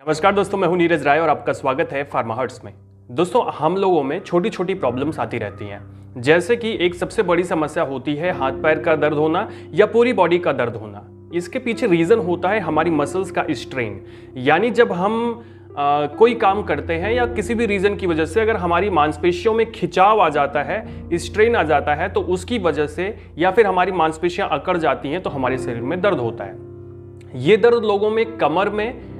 नमस्कार दोस्तों मैं हूँ नीरज राय और आपका स्वागत है फार्मा हर्ट्स में। दोस्तों हम लोगों में छोटी छोटी प्रॉब्लम्स आती रहती हैं। जैसे कि एक सबसे बड़ी समस्या होती है हाथ पैर का दर्द होना या पूरी बॉडी का दर्द होना। इसके पीछे रीज़न होता है हमारी मसल्स का स्ट्रेन यानी जब हम आ, कोई काम करते हैं या किसी भी रीज़न की वजह से अगर हमारी मांसपेशियों में खिंचाव आ जाता है स्ट्रेन आ जाता है तो उसकी वजह से या फिर हमारी मांसपेशियाँ अकड़ जाती हैं तो हमारे शरीर में दर्द होता है। ये दर्द लोगों में कमर में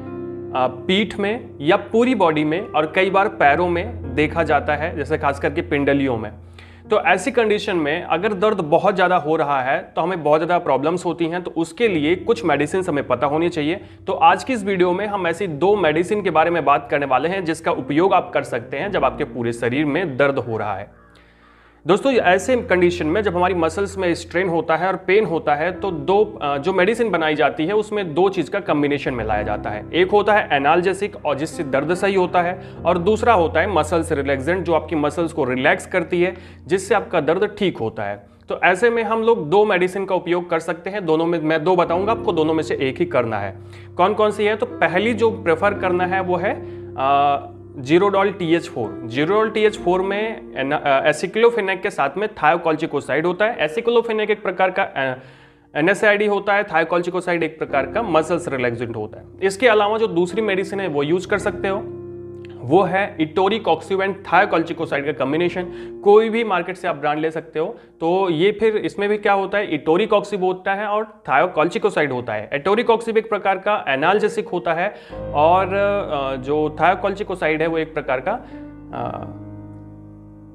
पीठ में या पूरी बॉडी में और कई बार पैरों में देखा जाता है, जैसे खास करके पिंडलियों में। तो ऐसी कंडीशन में अगर दर्द बहुत ज़्यादा हो रहा है तो हमें बहुत ज़्यादा प्रॉब्लम्स होती हैं तो उसके लिए कुछ मेडिसिन हमें पता होनी चाहिए। तो आज की इस वीडियो में हम ऐसी दो मेडिसिन के बारे में बात करने वाले हैं, जिसका उपयोग आप कर सकते हैं जब आपके पूरे शरीर में दर्द हो रहा है। दोस्तों ऐसे कंडीशन में जब हमारी मसल्स में स्ट्रेन होता है और पेन होता है तो दो जो मेडिसिन बनाई जाती है उसमें दो चीज़ का कम्बिनेशन में लाया जाता है। एक होता है एनाल्जेसिक और जिससे दर्द सही होता है और दूसरा होता है मसल्स रिलैक्सेंट जो आपकी मसल्स को रिलैक्स करती है जिससे आपका दर्द ठीक होता है। तो ऐसे में हम लोग दो मेडिसिन का उपयोग कर सकते हैं। दोनों में मैं दो बताऊँगा आपको दोनों में से एक ही करना है। कौन कौन सी है? तो पहली जो प्रेफर करना है वो है आ, Zerodol T H four. Zerodol T H four में एसिक्लोफेनेक के साथ में थायोकॉल्चिकोसाइड होता है। एसिक्लोफेनेक एक प्रकार का एनएसआईडी होता है, थायोकॉल्चिकोसाइड एक प्रकार का मसल्स रिलैक्सेंट होता है। इसके अलावा जो दूसरी मेडिसिन है, वो यूज़ कर सकते हो। वो है इटोरी, कॉक्सिव एंड थायोकॉल्चिकोसाइड का कॉम्बिनेशन कोई भी मार्केट से आप ब्रांड ले सकते हो। तो ये फिर इसमें भी क्या होता है? इटोरी कॉक्सिव होता है और थायोकॉल्चिकोसाइड होता है। एटोरी कॉक्सिव एक प्रकार का एनाल्जेसिक होता है और जो थायोकॉल्चिकोसाइड है वो एक प्रकार का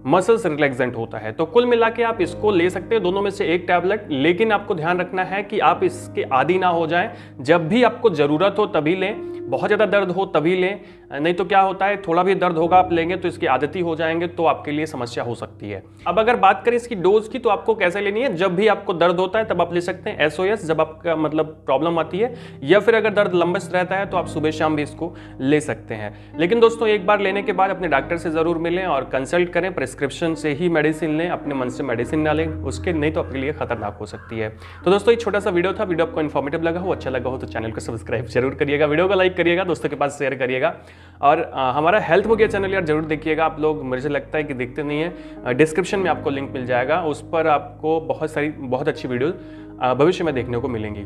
मसल्स रिलैक्सेंट होता है। तो कुल मिला के आप इसको ले सकते हैं। दोनों में से एक टैबलेट लेकिन आपको ध्यान रखना है कि आप इसके आदि ना हो जाएँ। जब भी आपको ज़रूरत हो तभी लें। बहुत ज़्यादा दर्द हो तभी लें। नहीं तो क्या होता है, थोड़ा भी दर्द होगा, आप लेंगे तो इसकी आदती हो जाएँगे तो आपके लिए समस्या हो सकती है। अब अगर बात करें इसकी डोज की तो आपको कैसे लेनी है? जब भी आपको दर्द होता है, तब आप ले सकते हैं एसओएस जब आपका मतलब प्रॉब्लम आती है, या फिर अगर दर्द लंबे रहता है तो आप सुबह शाम भी इसको ले सकते हैं। लेकिन दोस्तों, एक बार लेने के बाद अपने डॉक्टर से ज़रूर मिलें और कंसल्ट करें, प्रिस्क्रिप्शन से ही मेडिसिन लें, अपने मन से मेडिसिन ना लें, उसके नहीं तो आपके लिए खतरनाक हो सकती है। तो दोस्तों एक छोटा सा वीडियो था, वीडियो आपको इन्फॉर्मेटिव लगा हो अच्छा लगा हो तो चैनल को सब्सक्राइब ज़रूर करिएगा, वीडियो को लाइक करिएगा, दोस्तों के पास शेयर करिएगा। और आ, हमारा हेल्थ बुक चैनल यार ज़रूर देखिएगा आप लोग मुझे लगता है कि देखते नहीं है। डिस्क्रिप्शन में आपको लिंक मिल जाएगा उस पर आपको बहुत सारी बहुत अच्छी वीडियो भविष्य में देखने को मिलेंगी।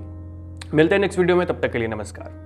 मिलते हैं नेक्स्ट वीडियो में तब तक के लिए नमस्कार।